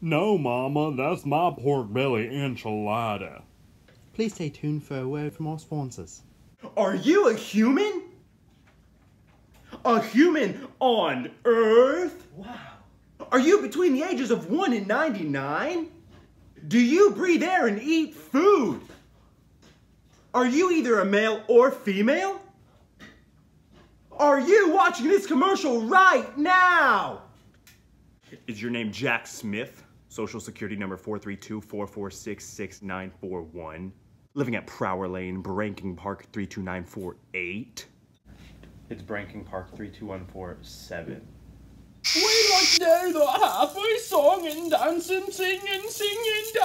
No, Mama, that's my pork belly enchilada. Please stay tuned for a word from our sponsors. Are you a human? A human on Earth? Wow. Are you between the ages of 1 and 99? Do you breathe air and eat food? Are you either a male or female? Are you watching this commercial right now? Is your name Jack Smith? Social security number 432-446-6941. Living at Prower Lane, Branking Park 32948. It's Branking Park 32147. We like to do the happy song and dancing, singing, singing, dancing.